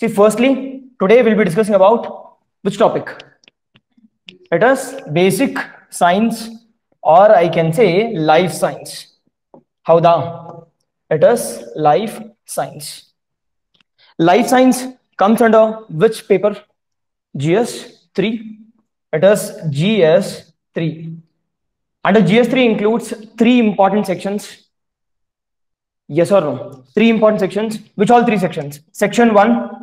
See, firstly, today we'll be discussing about which topic? It is basic science or I can say life science. Howda? It is life science. Life science comes under which paper? GS3. It is GS3. Under GS3 includes three important sections. Yes or no? Three important sections. Which all three sections? Section 1,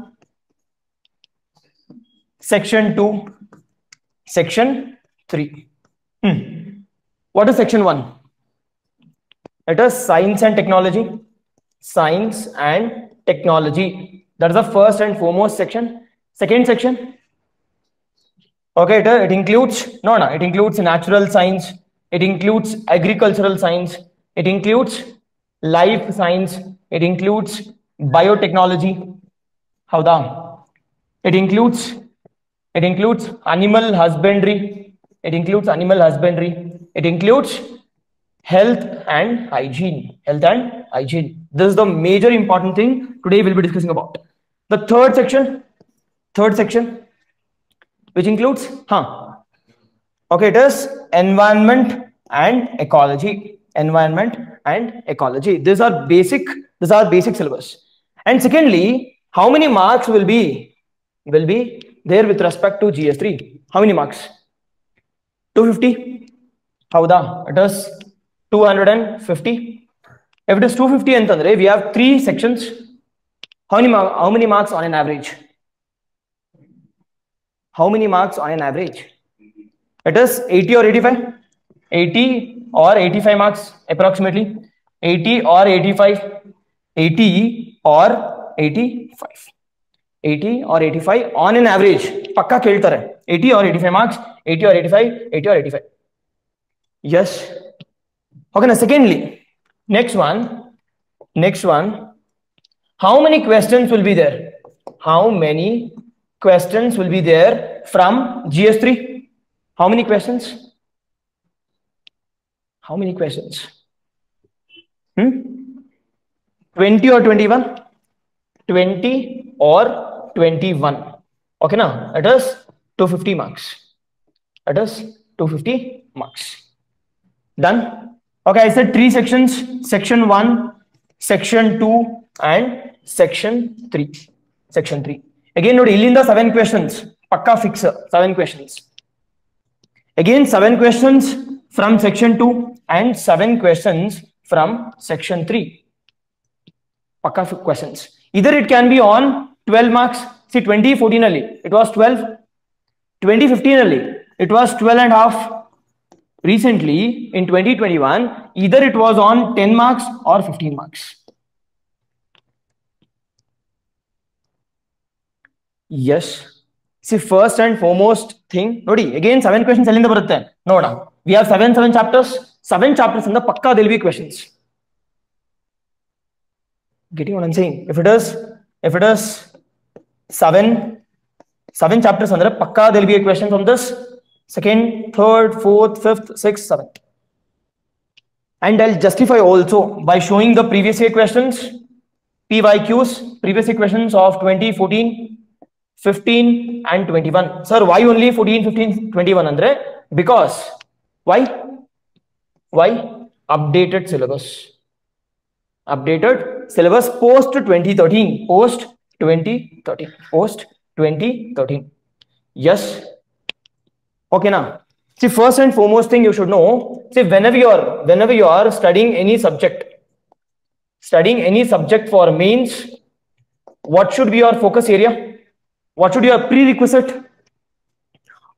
Section 2, Section 3. Hmm. What is Section 1? It is Science and Technology. Science and Technology. That is the first and foremost section. Second section. Okay, it, it includes, no, no, it includes natural science. It includes agricultural science. It includes life science. It includes biotechnology. Howda? It includes it includes animal husbandry. It includes animal husbandry. It includes health and hygiene. Health and hygiene. This is the major important thing today we'll be discussing about. The third section, third section, which includes, huh? Okay, it is environment and ecology. Environment and ecology. These are basic, these are basic syllabus. And secondly, how many marks will be will be there with respect to GS3. How many marks? 250. How the? It is 250. If it is 250 ಅಂತಂದ್ರೆ we have three sections. How many how many marks on an average? How many marks on an average? It is 80 or 85? 80 or 85 marks approximately. 80 or 85? 80 or 85. 80 और 85 on an average पक्का खेलता है। 80 और 85 marks 80 और 85 80 और 85 yes okay ना secondly next one next one how many question will be there how many question will be there from GS three how many question how many question twenty और twenty one twenty और 21 okay now it is 250 marks it is 250 marks done okay i said three sections section 1 section 2 and section 3 section 3 again ನೋಡಿ ಇಲ್ಲಿಂದ seven questions ಪಕ್ಕಾ fix seven questions again seven questions from section 2 and seven questions from section 3 ಪಕ್ಕಾ questions either it can be on 12 marks. See, 2014 only, it was 12. 2015 only, it was 12 and half. Recently, in 2021, either it was on 10 marks or 15 marks. Yes. See, first and foremost thing, Nodi, again, seven questions elinda No Noda. We have seven, seven chapters. Seven chapters in the pakka, there'll be questions. Getting what I'm saying? If it is, if it is seven seven chapters under pakka there'll be a question from this second third fourth fifth sixth seventh and i'll justify also by showing the previous year questions pyqs previous year questions of 2014 15 and 21 sir why only 14 15 21 andre because why why updated syllabus updated syllabus post 2013 post 2013 post 2013 yes. Okay now. See first and foremost thing you should know see whenever you are whenever you are studying any subject studying any subject for means what should be your focus area? What should your prerequisite?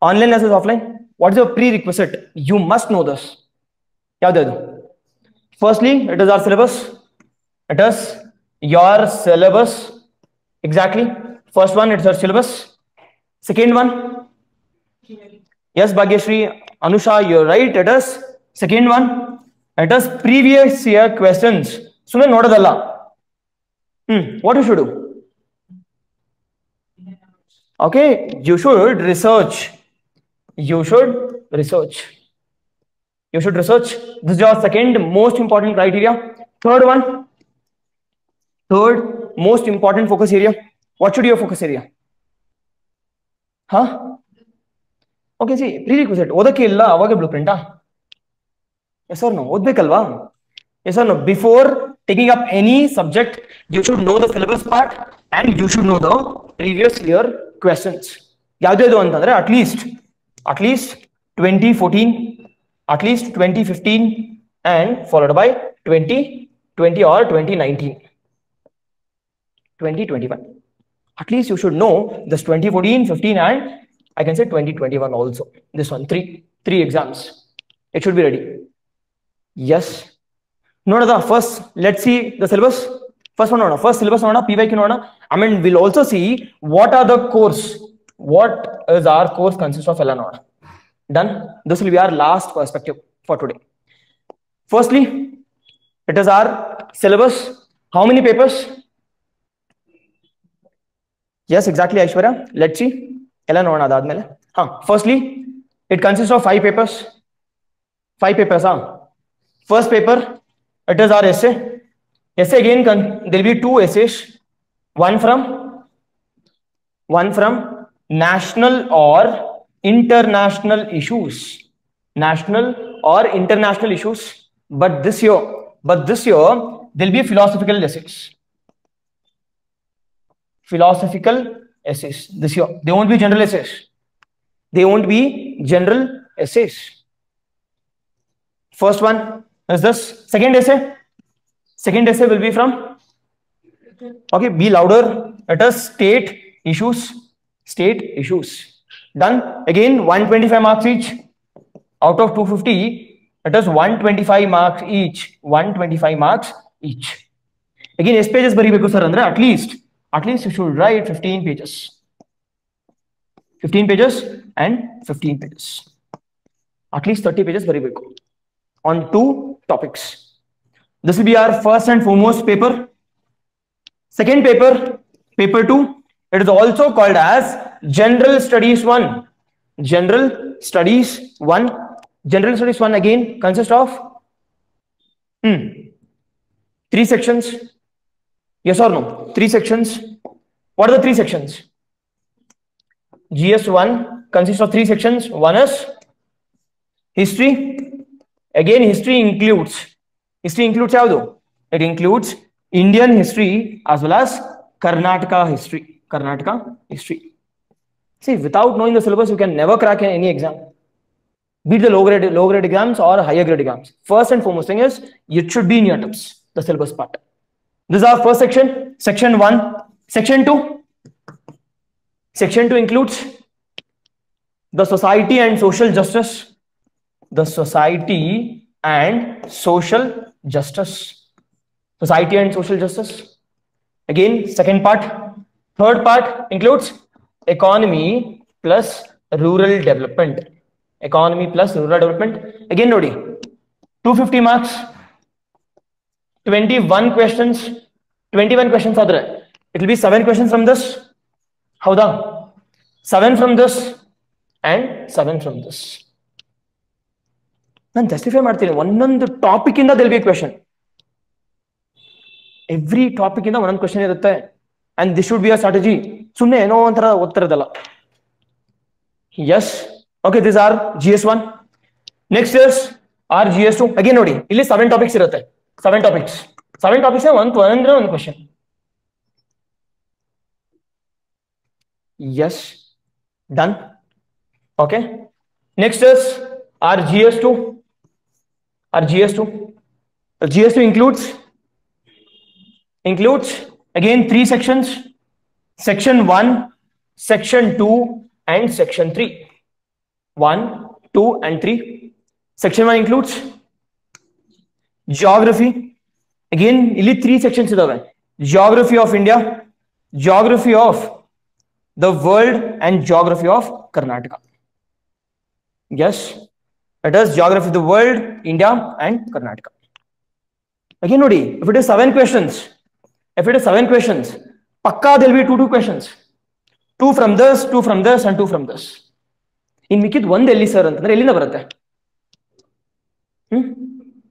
Online versus offline. What is your prerequisite? You must know this. Firstly it is our syllabus. It is your syllabus exactly first one it's our syllabus second one yes bhagyashri anusha you're right it is second one it is previous year questions ಸುಮ್ಮನೆ ನೋಡೋದಲ್ಲ ಹ್ಮ್ what you should okay you should research you should research you should research this is your second most important criteria third one third most important focus area what should be your focus area huh okay see prerequisite ಓದಕ್ಕೆ ಇಲ್ಲ ಅವಾಗೆ blue ಪ್ರಿಂಟಾ S R no ಓದ್ಬೇಕಲ್ವಾ yes or no before taking up any subject you should know the syllabus part and you should know the previous year questions ಯಾವ್ದು ಅಂತಂದ್ರೆ at least at least twenty fourteen at least twenty fifteen and followed by twenty twenty or twenty nineteen 2021. At least you should know this 2014, 15 and I can say 2021 also. This one, three, three exams. It should be ready. Yes. No, no, the first, let's see the syllabus. First one, no, no. first syllabus, no, no, PYQ, no, no. I mean, we'll also see what are the course, what is our course consists of, Eleanor. Done. This will be our last perspective for today. Firstly, it is our syllabus. How many papers? Yes, exactly, Aishwarya. Let's see. ela nodana Nadad Mele. Huh. Firstly, it consists of five papers. Five papers, ha First paper, it is our essay. Essay again, there will be two essays. One from, one from national or international issues. National or international issues. But this year, but this year, there will be philosophical essays philosophical essays this year. They won't be general essays. They won't be general essays. First one is this. Second essay. Second essay will be from. Okay, be louder. It is state issues. State issues. Done. Again, 125 marks each. Out of 250, it is 125 marks each. 125 marks each. Again, ಎಷ್ಟು pages ಬರೀಬೇಕು sir ಅಂದ್ರೆ at least at least you should write 15 pages. 15 pages and 15 pages. At least 30 pages very big. On two topics. This will be our first and foremost paper. Second paper paper 2 it is also called as general studies 1 general studies 1 general studies 1 again consists of hmm, three sections Yes or no? Three sections. What are the three sections? GS1 consists of three sections. One is history. Again, history includes. History includes how It includes Indian history as well as Karnataka history. Karnataka history. See, without knowing the syllabus, you can never crack any exam. Be it the low grade, low grade exams or higher grade exams. First and foremost thing is it should be in your tips, the syllabus part. This is our first section, section 1. Section 2. Section 2 includes the society and social justice. The society and social justice. Society and social justice. Again, second part. Third part includes economy plus rural development. Economy plus rural development. Again, Nodi. 250 marks. 21 questions. 21 questions ಆದ್ರೆ. It will be 7 questions from this. howda 7 from this and 7 from this. ನಾನು justify ಮಾಡ್ತೀನಿ. ಒಂದೊಂದು topic ಇಂದ there'll be question every topic ಇಂದ ಒಂದೊಂದು question ಇರುತ್ತೆ. And this should be a strategy ಸುಮ್ಮನೆ ಏನೋ ಒಂಥರ ಓದ್ತಿರೋದಲ್ಲ. Yes okay this are G S one next years are G S two again ನೋಡಿ, ಇಲ್ಲಿ ಸೆವೆನ್ ಟಾಪಿಕ್ಸ್ ಇರುತ್ತೆ. सेवन टॉपिक्स सेवन टॉपिक्स है one one one question yes done okay next is our GS two our GS two GS two includes includes again three sections section one section two and section three one two and three section one includes geography again ಇಲ್ಲಿ three sections ಇದಾವೆ. Geography of India geography of the world and geography of Karnataka yes it is geography the world India and Karnataka again ನೋಡಿ if it is seven questions if it is seven questions ಪಕ್ಕಾ ದಿಲ್ be two two questions two from this two from this and two from this in ಮಿಕ್ಕಿದ್ ಒಂದ್ ಎಲ್ಲಿ sir ಅಂತಂದ್ರೆ ಎಲ್ಲಿಂದ ಬರುತ್ತೆ? ಹ್ಮ್?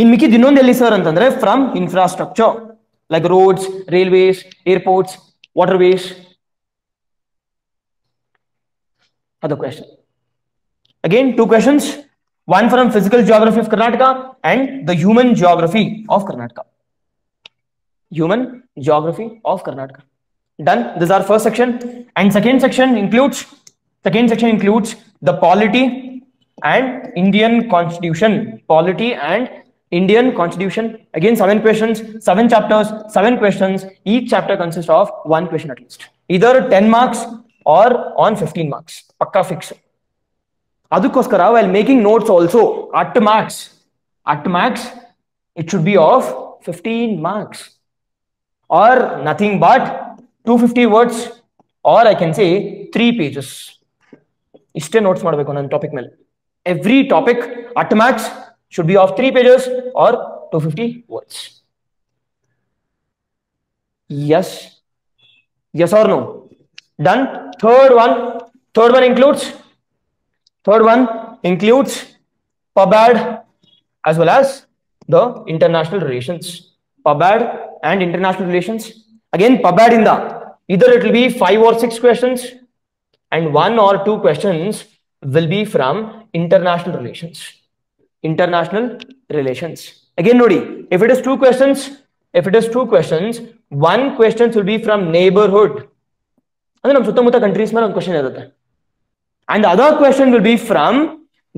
ಇನ್ ಮಿಕ್ಕಿದ್ ಇನ್ನೊಂದು ಎಲ್ಲಿ sir ಅಂತಂದ್ರೆ from infrastructure like roads railways airports waterways other question. Again, two questions. One from physical geography of Karnataka and the human geography of Karnataka. Human geography of Karnataka. Done. This is our first section. And second section includes second section includes the polity and Indian constitution. Polity and Indian constitution. Again, seven questions, seven chapters, seven questions. Each chapter consists of one question at least. Either 10 marks or on 15 marks. Pakka fix. ಅದಕ್ಕೋಸ್ಕರ while making notes also at max at max it should be of 15 marks or nothing but 250 words or I can say three pages ಇಷ್ಟೇ notes ಮಾಡಬೇಕು ನನ್ನ topic ಮೇಲೆ every topic at Max should be of 3 pages or 250 words. Yes. Yes or no? Done. Third one. Third one includes. Third one includes PubAd as well as the international relations. PubAd and international relations. Again, PubAd in the either it will be five or six questions and one or two questions will be from international relations international relations. Again nodi if it is two questions if it is two questions one question will be from neighborhood. And nam sutta mutta countries mara one question irutte and the other question will be from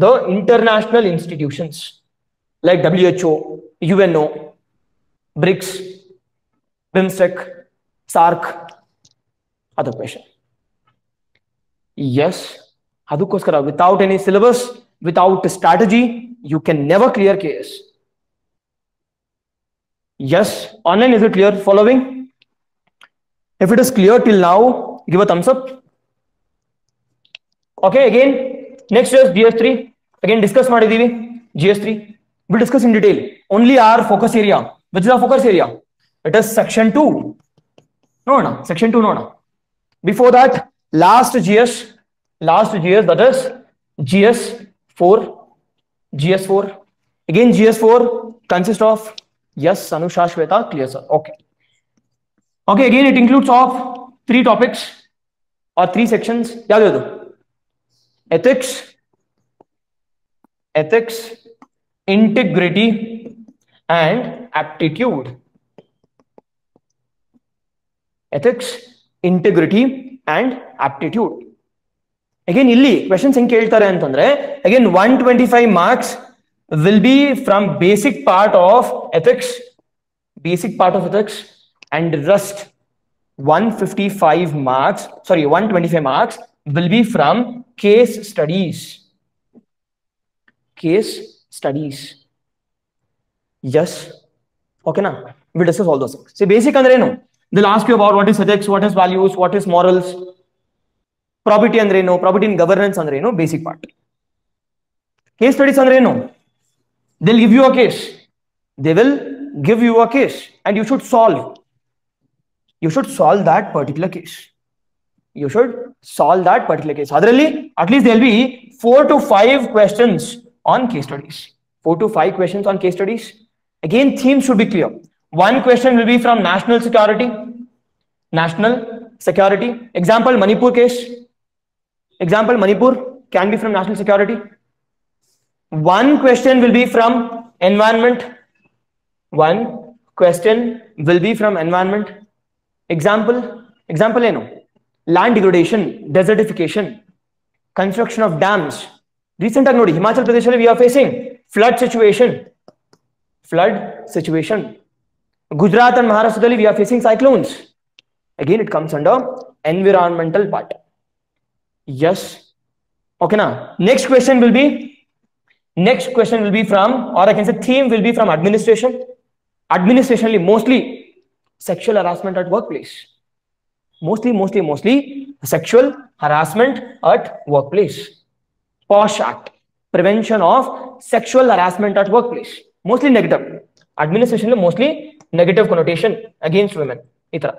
the international institutions like who uno brics BIMSTEC SAARC other question. Yes adukoskara without any syllabus without strategy you can never clear KAS. Yes, online is it clear? Following? If it is clear till now, give a thumbs up. Okay, again, next is GS3. Again, discuss Madhidivi, GS3. We'll discuss in detail. Only our focus area. Which is our focus area? It is section 2. No, no, section 2, no, no. Before that, last GS, last GS, that is GS4 GS4. Again, GS4 consists of, yes, Anusha Shweta, clear sir. Okay. Okay, again, it includes of three topics or three sections. Ethics, ethics, integrity, and aptitude. Ethics, integrity, and aptitude. Again, ಇಲ್ಲಿ questions ಹೆಂಗ್ ಕೇಳ್ತಾರೆ ಅಂತಂದ್ರೆ again one twenty five marks will be from basic part of ethics basic part of ethics and rest one fifty five marks sorry one twenty five marks will be from case studies. Case studies. Yes. Okay, now we'll discuss all those things. See, basic andre no. They'll ask you about what is ethics, what is values, what property andre no, property in governance andre no, basic part. Case studies andre no. They'll give you a case. They will give you a case and you should solve. You should solve that particular case. you should solve that particular case. Otherly, at least there'll be four to five questions on case studies. Four to five questions on case studies. Again, themes should be clear. One question will be from national security. National security. Example, Manipur case. Example, Manipur can be from national security. One question will be from environment. One question will be from environment. Example, example, you know, land degradation, desertification, construction of dams. Recent ಆಗಿ ನೋಡಿ ಹಿಮಾಚಲ್ ಪ್ರದೇಶದಲ್ಲಿ we are facing flood situation flood situation Gujarat and ಮಹಾರಾಷ್ಟ್ರದಲ್ಲಿ we are facing cyclones again it comes under environmental part yes okay now next question will be next question will be from or i can say theme will be from administration administrationally mostly sexual harassment at workplace mostly mostly mostly sexual harassment at workplace posh act prevention of sexual harassment at workplace mostly negative administration mostly negative connotation against women itra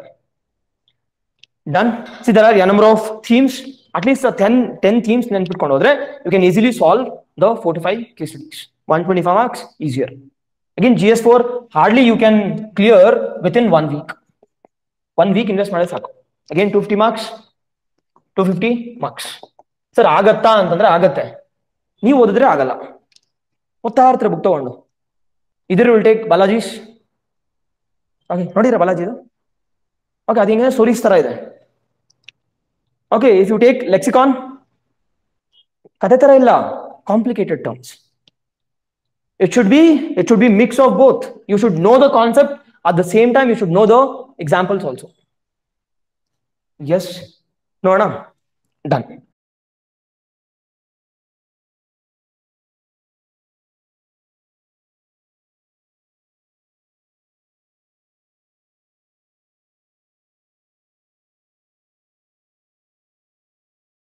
done see there are a number of themes at least ten ten themes ನೆನ್ಪಿಟ್ಕೊಂಡು ಹೋದ್ರೆ you can easily solve the forty five case studies one twenty five marks easier again G S four hardly you can clear with in one week one week invest ಮಾಡಿದ್ರೆ ಸಾಕು. Again two fifty marks two fifty marks sir ಆಗತ್ತಾ ಅಂತಂದ್ರೆ ಆಗತ್ತೆ. ನೀವು ಓದಿದ್ರೆ ಆಗಲ್ಲ. ಓದ್ತಾ ಇರ್ತಾರೆ ಬುಕ್ ತಗೊಂಡು. ಇದ್ರ ವಿಲ್ ಟೇಕ್ ಬಾಲಾಜೀಸ್ ಓಕೆ ನೋಡಿರ ಬಾಲಾಜಿದು ಓಕೆ ಅದು ಹಿಂಗೆ ಸ್ಟೋರೀಸ್ ಇದೆ. ಓಕೆ ಇಫ್ ಯು ಟೇಕ್ ಲೆಕ್ಸಿಕಾನ್ ಕತೆ ತರ ಇಲ್ಲ complicated terms it should be it should be mix of both you should know the concept at the same time you should know the examples also S ನೋಡೋಣ done